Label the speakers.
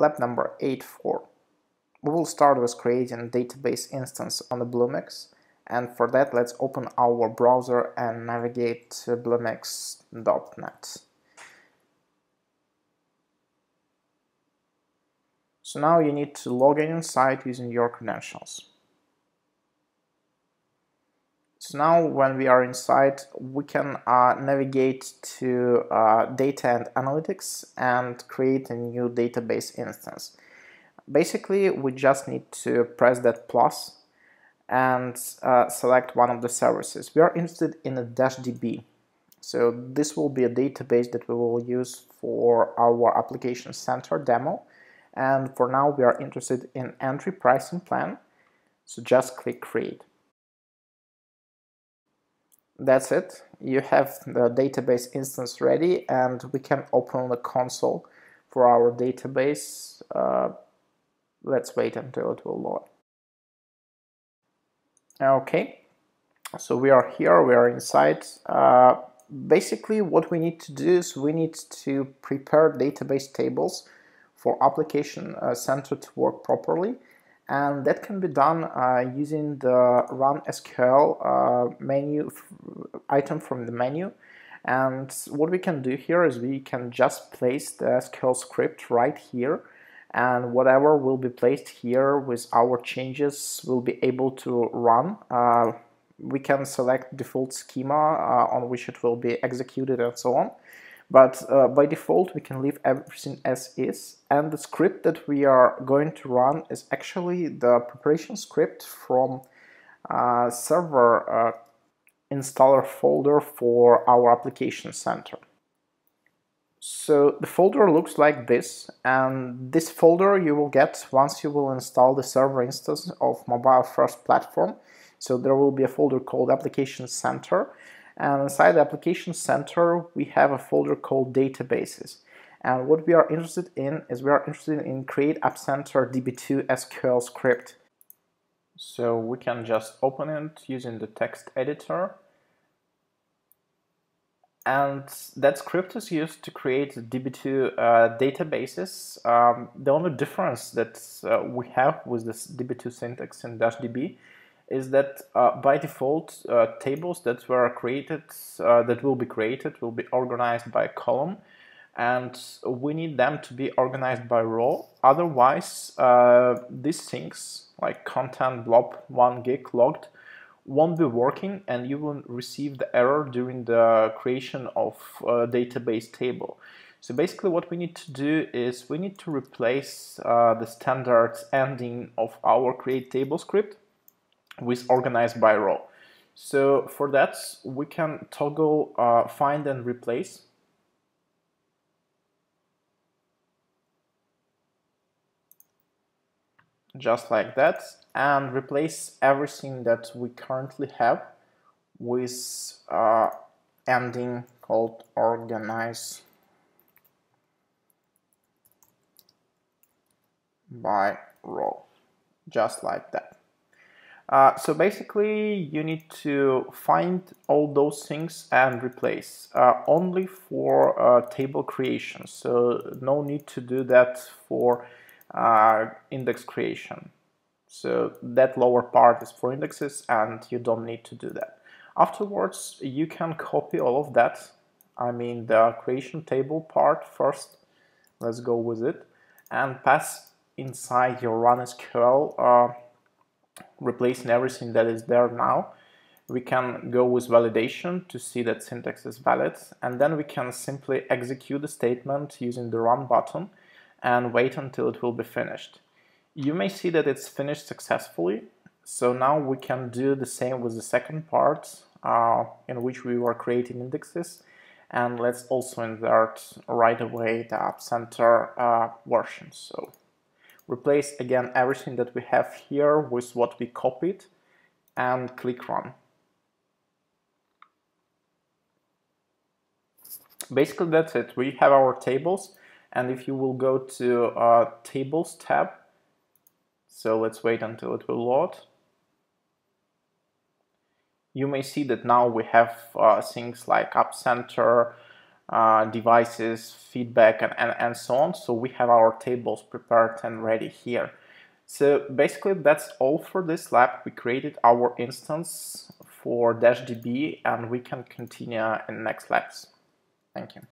Speaker 1: lab number 84. We will start with creating a database instance on the Bluemix and for that let's open our browser and navigate to bluemix.net. So now you need to log in inside using your credentials. So now when we are inside, we can uh, navigate to uh, data and analytics and create a new database instance. Basically, we just need to press that plus and uh, select one of the services. We are interested in a DashDB. So this will be a database that we will use for our application center demo. And for now, we are interested in entry pricing plan. So just click create that's it. You have the database instance ready and we can open the console for our database. Uh, let's wait until it will load. Okay, so we are here, we are inside. Uh, basically what we need to do is we need to prepare database tables for application uh, center to work properly and that can be done uh, using the run SQL uh, menu item from the menu and what we can do here is we can just place the SQL script right here and whatever will be placed here with our changes will be able to run. Uh, we can select default schema uh, on which it will be executed and so on. But uh, by default, we can leave everything as is. And the script that we are going to run is actually the preparation script from uh, server uh, installer folder for our application center. So the folder looks like this and this folder you will get once you will install the server instance of mobile first platform. So there will be a folder called application center and inside the application center, we have a folder called databases. And what we are interested in is we are interested in create app center db2 SQL script. So we can just open it using the text editor. And that script is used to create DB2 uh, databases. Um, the only difference that uh, we have with this DB2 syntax in DashDB is that uh, by default uh, tables that were created uh, that will be created will be organized by column and we need them to be organized by row. Otherwise uh, these things like content blob 1 gig logged won't be working and you will receive the error during the creation of a database table. So basically what we need to do is we need to replace uh, the standard ending of our create table script with organized by row. So for that, we can toggle uh, find and replace. Just like that, and replace everything that we currently have with uh, ending called organize by row, just like that. Uh, so basically you need to find all those things and replace uh, only for uh, table creation. So no need to do that for uh, index creation. So that lower part is for indexes and you don't need to do that. Afterwards, you can copy all of that. I mean the creation table part first. Let's go with it and pass inside your run SQL uh, replacing everything that is there now, we can go with validation to see that syntax is valid, and then we can simply execute the statement using the run button and wait until it will be finished. You may see that it's finished successfully, so now we can do the same with the second part uh, in which we were creating indexes, and let's also insert right away the App Center uh, version. So replace again everything that we have here with what we copied and click run. Basically that's it. We have our tables and if you will go to uh, tables tab, so let's wait until it will load. You may see that now we have uh, things like App Center, uh, devices, feedback, and, and, and so on. So we have our tables prepared and ready here. So basically that's all for this lab. We created our instance for DashDB and we can continue in next labs. Thank you.